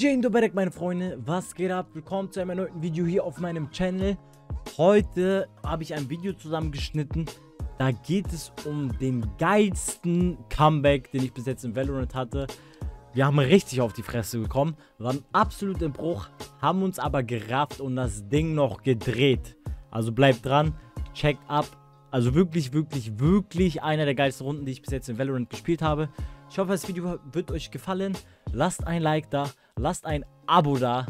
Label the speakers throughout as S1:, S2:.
S1: Jane Doberek, meine Freunde, was geht ab? Willkommen zu einem neuen Video hier auf meinem Channel. Heute habe ich ein Video zusammengeschnitten. Da geht es um den geilsten Comeback, den ich bis jetzt in Valorant hatte. Wir haben richtig auf die Fresse gekommen, waren absolut im Bruch, haben uns aber gerafft und das Ding noch gedreht. Also bleibt dran, checkt ab. Also wirklich, wirklich, wirklich einer der geilsten Runden, die ich bis jetzt in Valorant gespielt habe. Ich hoffe, das Video wird euch gefallen. Lasst ein Like da, lasst ein Abo da.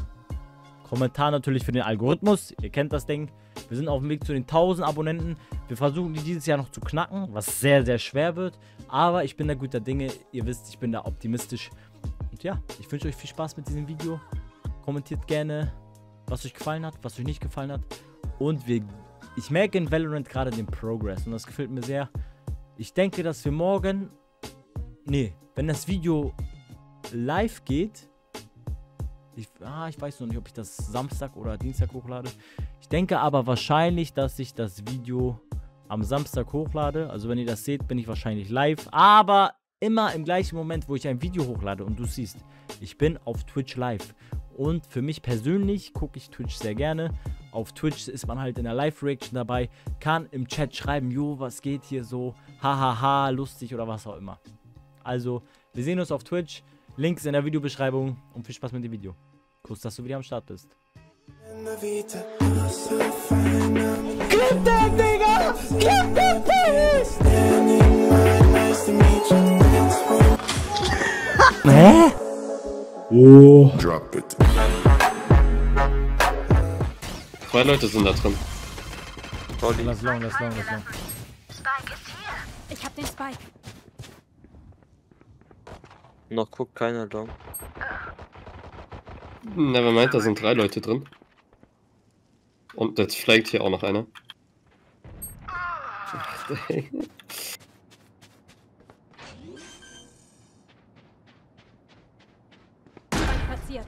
S1: Kommentar natürlich für den Algorithmus. Ihr kennt das Ding. Wir sind auf dem Weg zu den 1000 Abonnenten. Wir versuchen die dieses Jahr noch zu knacken, was sehr, sehr schwer wird. Aber ich bin da guter Dinge. Ihr wisst, ich bin da optimistisch. Und ja, ich wünsche euch viel Spaß mit diesem Video. Kommentiert gerne, was euch gefallen hat, was euch nicht gefallen hat. Und wir, ich merke in Valorant gerade den Progress. Und das gefällt mir sehr. Ich denke, dass wir morgen Nee, wenn das Video live geht. Ich, ah, ich weiß noch nicht, ob ich das Samstag oder Dienstag hochlade. Ich denke aber wahrscheinlich, dass ich das Video am Samstag hochlade. Also wenn ihr das seht, bin ich wahrscheinlich live. Aber immer im gleichen Moment, wo ich ein Video hochlade und du siehst, ich bin auf Twitch live. Und für mich persönlich gucke ich Twitch sehr gerne. Auf Twitch ist man halt in der Live-Reaction dabei, kann im Chat schreiben, jo, was geht hier so, hahaha, lustig oder was auch immer. Also, wir sehen uns auf Twitch. Links in der Videobeschreibung und viel Spaß mit dem Video. Kuss, dass du wieder am Start bist. Clip den, Digga! Clip den, Hä? Oh. Drop it.
S2: Zwei Leute sind da drin.
S1: Lass long, lass long, lass long.
S3: Spike ist hier. Ich hab den Spike.
S4: Noch guckt keiner da.
S2: Nevermind, da sind drei Leute drin. Und jetzt flankt hier auch noch einer.
S3: Passiert.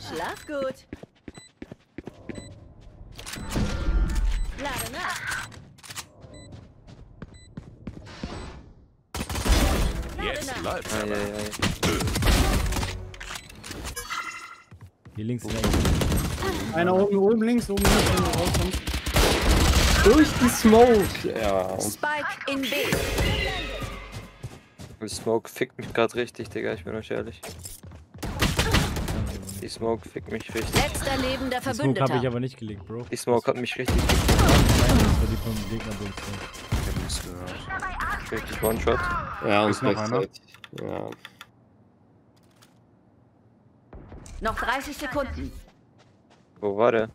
S3: Schlaf gut. Lade nach.
S5: Jetzt läuft aber.
S1: Hier links.
S6: Einer oben, oben links, oben links, wenn du rauskommst.
S2: Durch die Smoke! Ja.
S3: Spike in B.
S4: Die Smoke fickt mich gerade richtig, Digga, ich bin euch ehrlich. Die Smoke fickt mich richtig.
S3: Letzter lebender
S1: Smoke
S3: Verbündeter.
S1: habe ich aber nicht gelegt, Bro.
S4: Die Smoke hat mich richtig gefickt.
S1: Das war die vom Gegner.
S5: Ich hab nichts gehört.
S4: Richtig One-Shot.
S2: Ja, und
S5: Ist noch einer?
S2: Ja.
S3: Noch 30 Sekunden.
S4: Wo war der?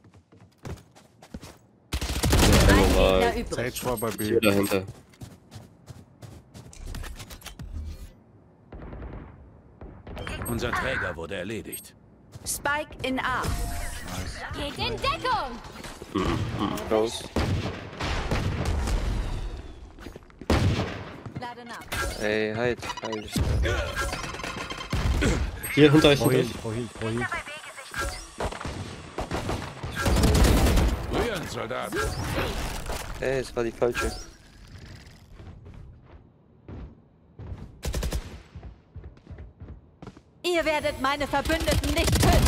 S3: Ein Gegner übrig.
S5: Sage war bei B.
S2: hier dahinter.
S5: Unser Träger wurde erledigt.
S3: Spike in A. Geht in Deckung.
S4: Raus.
S3: Lade nach.
S4: Ey, halt, halt.
S2: Hier hinter euch. Hinter euch.
S5: Rühren, Soldat.
S4: Ey, es war die falsche.
S3: Ihr werdet meine Verbündeten nicht töten.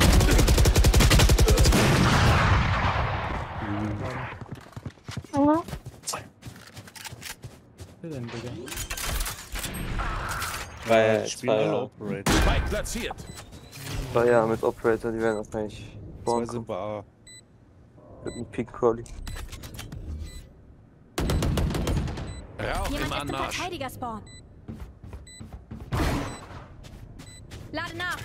S6: Was denn, Digga?
S4: War ja,
S5: Spielen alle
S4: zwei,
S5: Operator. Spike platziert.
S4: zwei Jahre mit Operator, die werden wahrscheinlich
S5: Zwei
S4: vorn
S5: sind bei A.
S4: mit einem Peak Crowley.
S5: Rauch im
S3: Jemand ist im
S5: Anmarsch.
S3: Verteidiger-Spawn. Lade nach.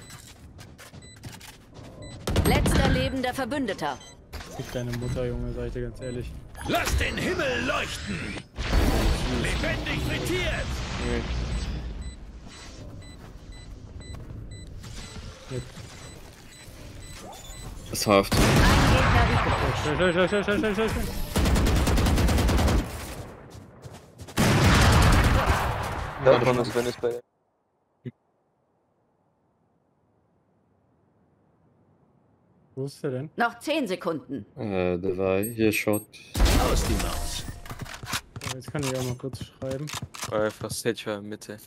S3: Letzter lebender Verbündeter.
S6: Fick deine Mutter, Junge, sag ich dir ganz ehrlich.
S5: Lass den Himmel leuchten. Lebendig frittiert.
S2: Das haft.
S3: Ein Gegner übrig.
S6: Schnell, schnell, schnell, schnell, schnell, schnell, schnell.
S4: Da dran ist, es bei.
S6: Wo ist der denn?
S3: Noch 10 Sekunden.
S2: Äh, der war hier Shot.
S5: Aus die Maus.
S6: Jetzt kann ich auch mal kurz schreiben.
S4: Alpha Stage war in Mitte.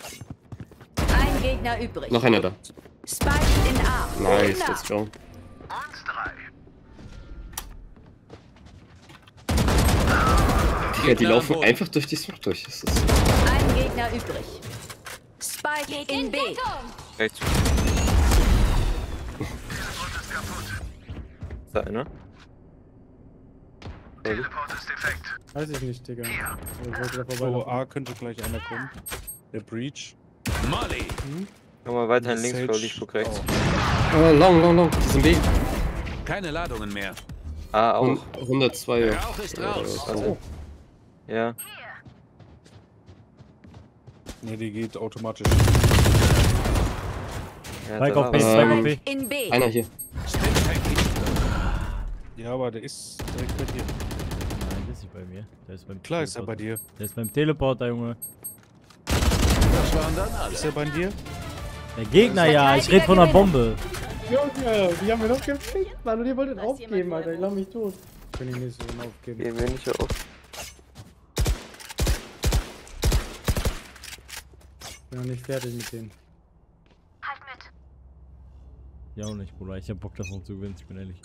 S3: Ein Gegner übrig.
S2: Noch einer da.
S3: Spike in A.
S2: Nice, let's go. Digga, die laufen einfach durch die Smoke durch. Das ist
S3: Ein Gegner übrig. Spike in B.
S4: Rechts. Da einer. Crowley.
S6: Weiß ich nicht, Digga. Ich wollte da vorbei.
S7: A könnte gleich einer kommen. Der Breach.
S5: Molly.
S4: Komm mal weiterhin links,
S7: Sage
S4: Crowley, ich guck rechts.
S2: Oh, long, long, long. Die sind B.
S5: Keine Ladungen mehr.
S4: Ah, auch.
S2: Und 102. ja.
S5: Rauch ist raus.
S4: Warte. Ja.
S7: Ne, die geht automatisch.
S4: ja da
S1: auf B. Spike auf
S2: Ähm,
S1: B.
S3: In B.
S2: Einer hier.
S7: Ja, aber der ist direkt bei dir.
S1: Nein, der ist nicht bei mir. Der ist beim
S7: Klar ist er bei
S1: Teleporter.
S7: dir.
S1: Der ist beim Teleporter, Junge.
S5: Das waren dann alle.
S7: Ist er bei dir?
S1: Der Gegner, ja. Ich rede von einer Bombe.
S6: Junge, die haben mir doch gefickt, Mann. Und ihr wolltet aufgeben, Alter.
S3: er
S6: Ich lass mich tot. Kann ich nicht so aufgeben.
S4: Gehen wir nicht auf.
S6: Bin noch nicht fertig mit denen.
S1: Ja, auch nicht, Bruder. Ich hab Bock davon zu gewinnen, ich bin ehrlich.